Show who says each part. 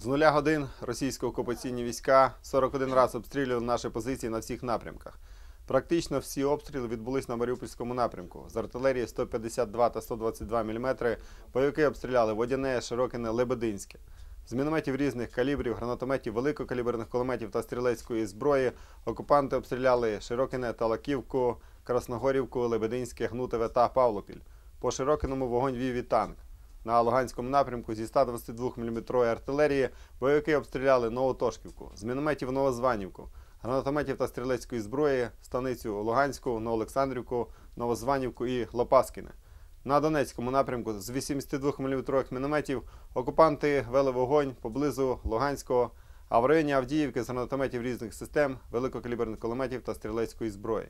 Speaker 1: З нуля годин російсько-окупаційні війська 41 раз обстрілювали наші позиції на всіх напрямках. Практично всі обстріли відбулись на Маріупольському напрямку. З артилерії 152 та 122 мм бойовики обстріляли Водяне, Широкине, Лебединське. З мінометів різних калібрів, гранатометів, великокаліберних кулеметів та стрілецької зброї окупанти обстріляли Широкине, Талаківку, Красногорівку, Лебединське, Гнутове та Павлопіль. По Широкиному вогонь вів і танк. На Луганському напрямку зі 122 мм артилерії бойовики обстріляли Новотошківку, з мінометів Новозванівку, гранатометів та стрілецької зброї, станицю Луганську, Новоолександрівку, Новозванівку і Лопаскіне. На Донецькому напрямку з 82 мм мінометів окупанти вели вогонь поблизу Луганського, а в районі Авдіївки з гранатометів різних систем, великокаліберних кулеметів та стрілецької зброї.